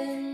Then